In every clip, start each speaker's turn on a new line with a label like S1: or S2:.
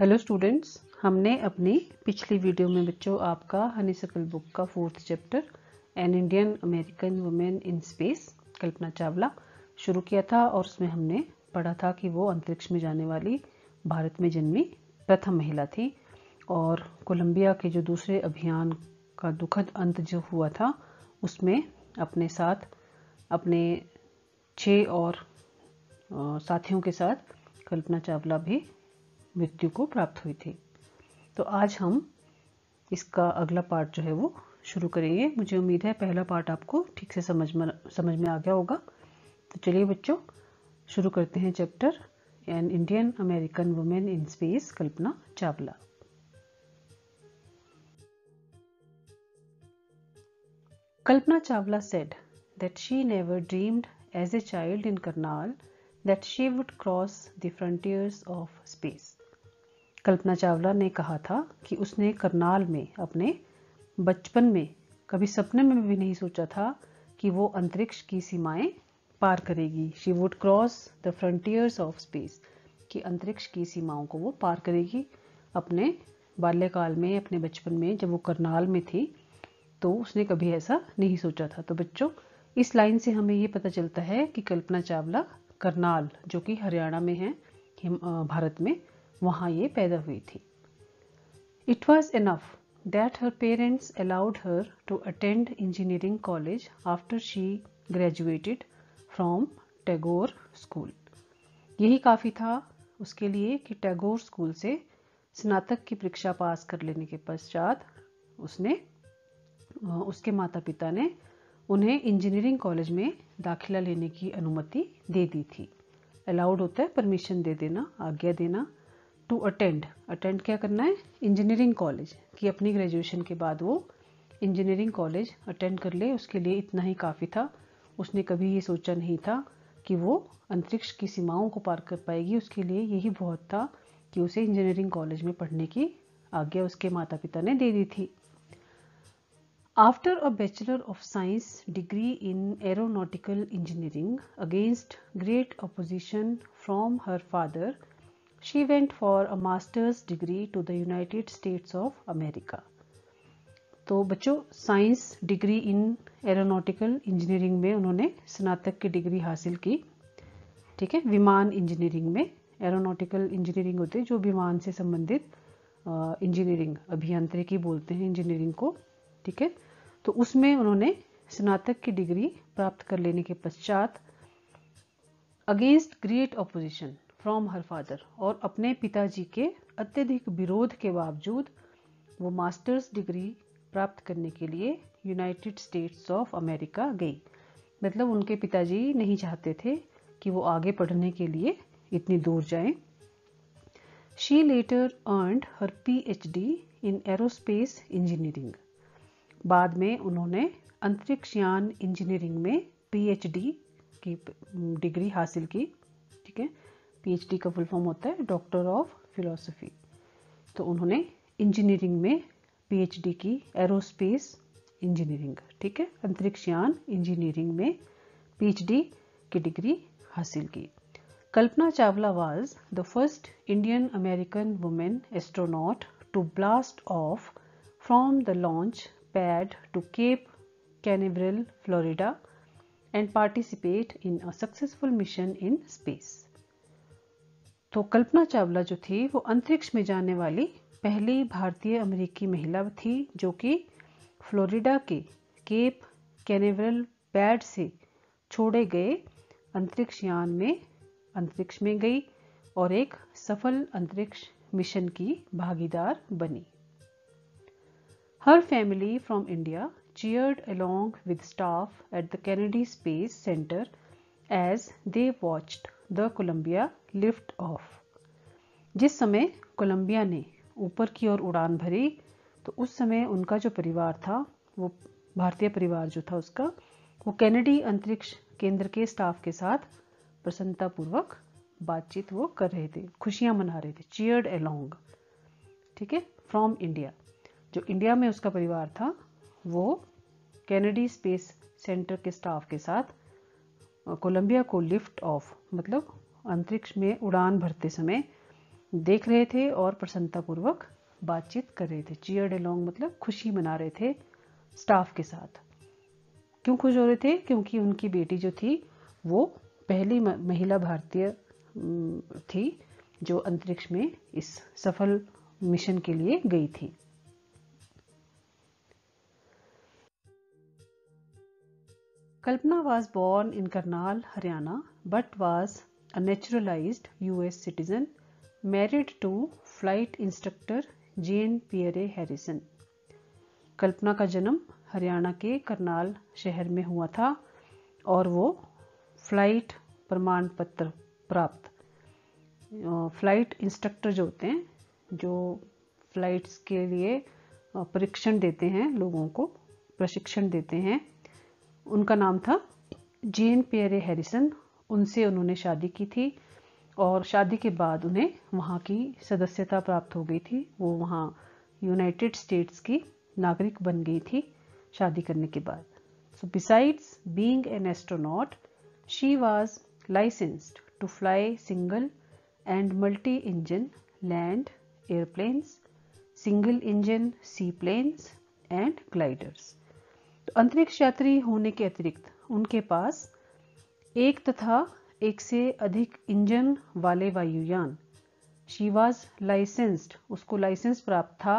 S1: Hello students हमने अपनी पिछली वीडियो में बच्चों आपका हनीसकल बुक का fourth chapter an Indian American women in space Kalpana Chawla, शुरू किया था और उसमें हमने पढ़ा था कि वो अंतरिक्ष में जाने वाली भारत में जन्मी प्रथम महिला थी और कोलंबिया के जो दूसरे अभियान का दुखद अंत जो हुआ था, उसमें अपने साथ, अपने छः और साथियों के साथ कल्पना चावला भी मृत्यु को प्राप्त हुई थी। तो आज हम इसका अगला पार्ट जो है वो शुरू करेंगे। मुझे उम्मीद है पहला पार्ट आपको ठीक से समझ में समझ में आ गया होगा। तो चलिए बच्चों, शुरू करते हैं chapter, an Indian American women in space, Kalpana Chawla. Kalpana Chawla said that she never dreamed as a child in Karnal that she would cross the frontiers of space. Kalpana Chawla ने कहा था कि उसने करनाल में, अपने बचपन में, कभी सपने में भी नहीं सोचा था कि वो अंतरिक्ष की सीमाएँ पार करेगी। She would cross the frontiers of space कि अंतरिक्ष की सीमाओं को वो पार करेगी। अपने बाल्यकाल में, अपने बचपन में जब वो करनाल में थी तो उसने कभी ऐसा नहीं सोचा था। तो बच्चों, इस लाइन से हमें ये पता चलता है कि कल्पना चावला करनाल, जो कि हरियाणा में है भारत में वहाँ ये पैदा हुई थी। It was enough that her parents allowed her to attend engineering college after she graduated from Tagore school यही काफ़ी था उसके लिए कि टैगोर स्कूल से स्नातक की परीक्षा पास कर लेने के पश्चात उसने, उसके माता पिता ने उन्हें इंजीनियरिंग कॉलेज में दाखिला लेने की अनुमति दे दी थी। अलाउड होता है परमिशन दे देना, आज्ञा देना। टू अटेंड अटेंड क्या करना है? इंजीनियरिंग कॉलेज कि अपनी ग्रेजुएशन के बाद वो इंजीनियरिंग कॉलेज अटेंड कर ले। उसके लिए इतना ही काफ़ी था। उसने कभी ये सोचा नहीं था कि वो अंतरिक्ष की सीमाओं को पार कर पाएगी। उसके लिए यही बहुत था कि उसे इंजीनियरिंग कॉलेज में पढ़ने की आज्ञा उसके माता पिता ने दे दी थी। After a bachelor of science degree in aeronautical engineering against great opposition from her father She went for a master's degree to the United States of America. तो बच्चों science degree in aeronautical engineering में उन्होंने स्नातक की degree हासिल की। ठीक है? विमान इंजीनियरिंग में एरोनॉटिकल इंजीनियरिंग होते जो विमान से संबंधित इंजीनियरिंग अभियांत्रिकी बोलते हैं इंजीनियरिंग को। ठीक है? तो उसमें उन्होंने स्नातक की डिग्री प्राप्त कर लेने के पश्चात against great opposition from her father और अपने पिताजी के अत्यधिक विरोध के बावजूद वो मास्टर्स डिग्री प्राप्त करने के लिए यूनाइटेड स्टेट्स ऑफ़ अमेरिका गई। मतलब उनके पिताजी नहीं चाहते थे कि वो आगे पढ़ने के लिए इतनी दूर जाएँ। She later earned her PhD in aerospace engineering बाद में उन्होंने अंतरिक्ष यान इंजीनियरिंग में पीएचडी की, डिग्री हासिल की, ठीक है? पीएचडी का फुल फॉर्म होता है डॉक्टर ऑफ़ फिलोसफी तो उन्होंने इंजीनियरिंग में पीएचडी की एरोस्पेस इंजीनियरिंग ठीक है? अंतरिक्ष यान इंजीनियरिंग में पीएचडी की डिग्री हासिल की। Kalpana Chawla was the first Indian American women astronaut to blast off from the launch pad to Cape Canaveral Florida and participate in a successful mission in space तो कल्पना चावला जो थी, वो अंतरिक्ष में जाने वाली पहली भारतीय अमेरिकी महिला थी, जो कि फ्लोरिडा के केप कैनेवरल पैड से छोड़े गए अंतरिक्ष यान में, अंतरिक्ष में गई और एक सफल अंतरिक्ष मिशन की भागीदार बनी। Her family from India cheered along with staff at the Kennedy Space Center as they watched the Columbia lift off जिस समय कोलंबिया ने ऊपर की ओर उड़ान भरी तो उस समय उनका जो परिवार था, वो भारतीय परिवार जो था उसका, वो कैनेडी अंतरिक्ष केंद्र के स्टाफ के साथ प्रसन्नतापूर्वक बातचीत वो कर रहे थे, खुशियाँ मना रहे थे चियर्ड एलोंग ठीक है? फ्रॉम इंडिया जो इंडिया में उसका परिवार था, वो कैनेडी स्पेस सेंटर के स्टाफ के साथ कोलंबिया को लिफ्ट ऑफ़ मतलब अंतरिक्ष में उड़ान भरते समय देख रहे थे और प्रसन्नतापूर्वक बातचीत कर रहे थे। चीयर डेलोंग मतलब खुशी मना रहे थे स्टाफ के साथ। क्यों खुश हो रहे थे? क्योंकि उनकी बेटी जो थी, वो पहली महिला भारतीय थी जो अंतरिक्ष में इस सफल मिशन के लिए गई थी। Kalpana was born in Karnal, Haryana, but was a naturalized US citizen, married to flight instructor Jean Pierre Harrison Kalpana का जन्म हरियाणा के करनाल शहर में हुआ था और वो फ़्लाइट प्रमाण पत्र प्राप्त। फ़्लाइट इंस्ट्रक्टर जो होते हैं जो फ्लाइट्स के लिए परीक्षण देते हैं लोगों को प्रशिक्षण देते हैं उनका नाम था जेन पेरे हैरिसन। उनसे उन्होंने शादी की थी और शादी के बाद उन्हें वहाँ की सदस्यता प्राप्त हो गई थी। वो वहाँ यूनाइटेड स्टेट्स की नागरिक बन गई थी शादी करने के बाद। So besides being an astronaut she was licensed to fly single and multi engine land airplanes single engine seaplanes and gliders तो अंतरिक्ष यात्री होने के अतिरिक्त उनके पास एक तथा एक से अधिक इंजन वाले वायुयान। शी वॉज़ लाइसेंस्ड उसको लाइसेंस प्राप्त था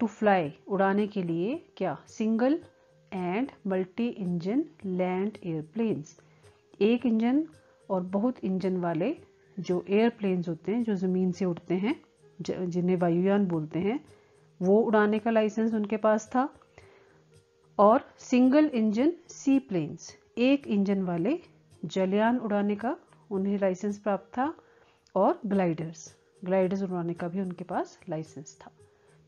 S1: टू फ्लाई उड़ाने के लिए क्या? Single and multi engine land airplanes एक इंजन और बहुत इंजन वाले जो एयरप्लेन्स होते हैं, जो ज़मीन से उड़ते हैं जिन्हें वायुयान बोलते हैं, वो उड़ाने का लाइसेंस उनके पास था। और सिंगल इंजन सी प्लेन्स एक इंजन वाले जलयान उड़ाने का, उन्हें लाइसेंस प्राप्त था और ग्लाइडर्स ग्लाइडर्स उड़ाने का भी उनके पास लाइसेंस था।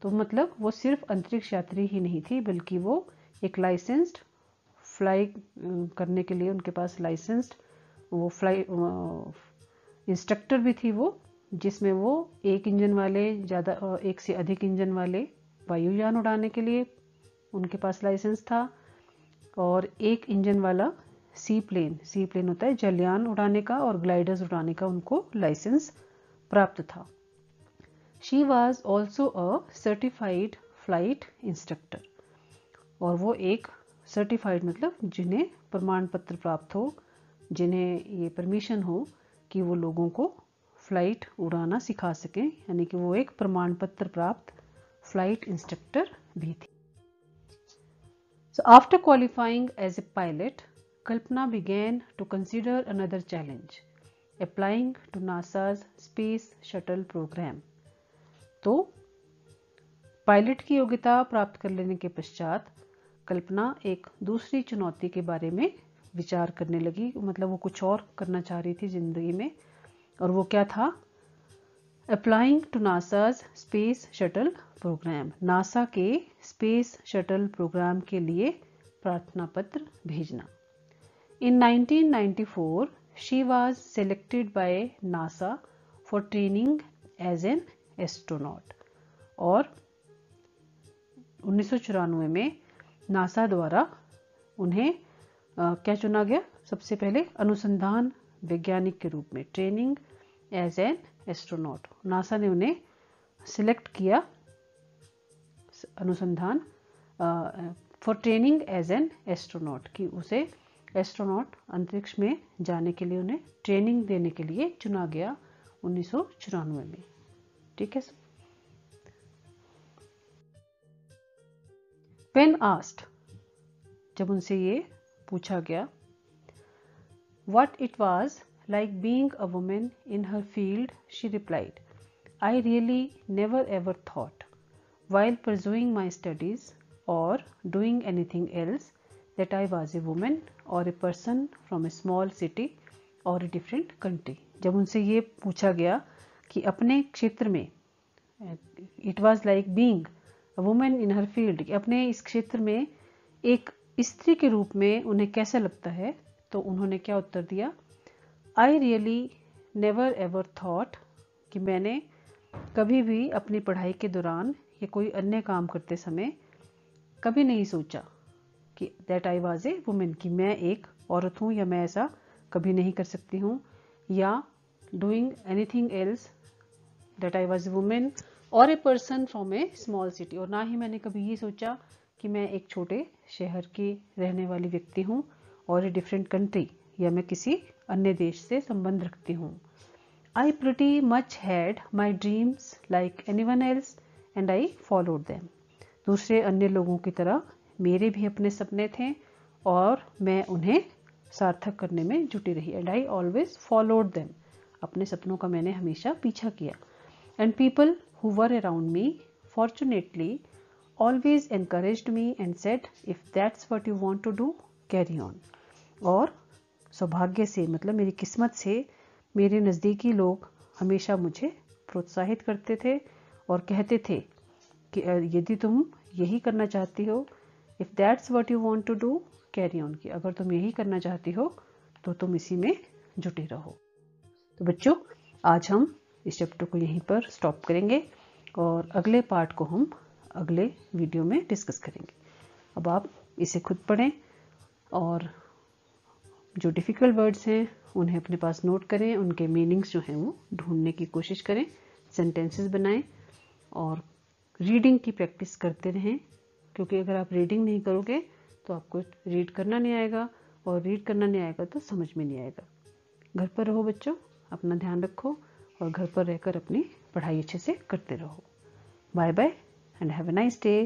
S1: तो मतलब वो सिर्फ़ अंतरिक्ष यात्री ही नहीं थी, बल्कि वो एक लाइसेंस्ड फ्लाई करने के लिए उनके पास लाइसेंस्ड वो फ्लाई इंस्ट्रक्टर भी थी वो, जिसमें वो एक इंजन वाले, ज़्यादा एक से अधिक इंजन वाले वायुयान उड़ाने के लिए उनके पास लाइसेंस था। और एक इंजन वाला सी प्लेन सी प्लेन होता है, जलयान उड़ाने का और ग्लाइडर्स उड़ाने का उनको लाइसेंस प्राप्त था। She was also a certified flight instructor और वो एक सर्टिफाइड मतलब जिन्हें प्रमाण पत्र प्राप्त हो, जिन्हें ये परमिशन हो कि वो लोगों को फ़्लाइट उड़ाना सिखा सकें। यानी कि वो एक प्रमाण पत्र प्राप्त फ़्लाइट इंस्ट्रक्टर भी थी। So after qualifying as a pilot, Kalpana began to consider another challenge, applying to NASA's Space Shuttle program. तो पायलट की योग्यता प्राप्त कर लेने के पश्चात कल्पना एक दूसरी चुनौती के बारे में विचार करने लगी मतलब वो कुछ और करना चाह रही थी ज़िंदगी में और वो क्या था applying to NASA's space shuttle program NASA के स्पेस शटल प्रोग्राम के लिए प्रार्थना पत्र भेजना। In 1994 she was selected by NASA for training as an astronaut और उन्नीस में नासा द्वारा उन्हें आ, क्या चुना गया? सबसे पहले अनुसंधान वैज्ञानिक के रूप में training as an astronaut NASA ने उन्हें सिलेक्ट किया अनुसंधान for training as an astronaut कि उसे एस्ट्रोनॉट अंतरिक्ष में जाने के लिए उन्हें ट्रेनिंग देने के लिए चुना गया उन्नीस सौ चौरानवे में। ठीक है पेन आस्ट जब उनसे ये पूछा गया what it was Like being a woman in her field, she replied, I really never ever thought, while pursuing my studies or doing anything else, that I was a woman or a person from a small city और a different country. जब उनसे ये पूछा गया कि अपने क्षेत्र में it was like being women in her field कि अपने इस क्षेत्र में एक स्त्री के रूप में उन्हें कैसा लगता है तो उन्होंने क्या उत्तर दिया I really never ever thought कि मैंने कभी भी अपनी पढ़ाई के दौरान या कोई अन्य काम करते समय कभी नहीं सोचा कि that I was a women कि मैं एक औरत हूँ या मैं ऐसा कभी नहीं कर सकती हूँ या doing anything else that I was a women और a person from a small city और ना ही मैंने कभी ये सोचा कि मैं एक छोटे शहर की रहने वाली व्यक्ति हूँ और ए डिफरेंट कंट्री या मैं किसी अन्य देश से संबंध रखती हूँ। I pretty much had my dreams like anyone else and I followed them दूसरे अन्य लोगों की तरह मेरे भी अपने सपने थे, और मैं उन्हें सार्थक करने में जुटी रही। And I always followed them अपने सपनों का मैंने हमेशा पीछा किया। And people who were around me fortunately always encourage me and said if that's what you want to do carry on और सौभाग्य से मतलब मेरी किस्मत से मेरे नज़दीकी लोग हमेशा मुझे प्रोत्साहित करते थे और कहते थे कि यदि तुम यही करना चाहती हो if that's what you want to do carry on की, अगर तुम यही करना चाहती हो तो तुम इसी में जुटे रहो। तो बच्चों, आज हम इस चैप्टर को यहीं पर स्टॉप करेंगे और अगले पार्ट को हम अगले वीडियो में डिस्कस करेंगे। अब आप इसे खुद पढ़ें और जो डिफ़िकल्ट वर्ड्स हैं, उन्हें अपने पास नोट करें, उनके मीनिंग्स जो हैं वो ढूँढने की कोशिश करें सेंटेंसेस बनाएँ और रीडिंग की प्रैक्टिस करते रहें, क्योंकि अगर आप रीडिंग नहीं करोगे तो आपको रीड करना नहीं आएगा और रीड करना नहीं आएगा तो समझ में नहीं आएगा। घर पर रहो बच्चों, अपना ध्यान रखो और घर पर रहकर अपनी पढ़ाई अच्छे से करते रहो। Bye bye and have a nice day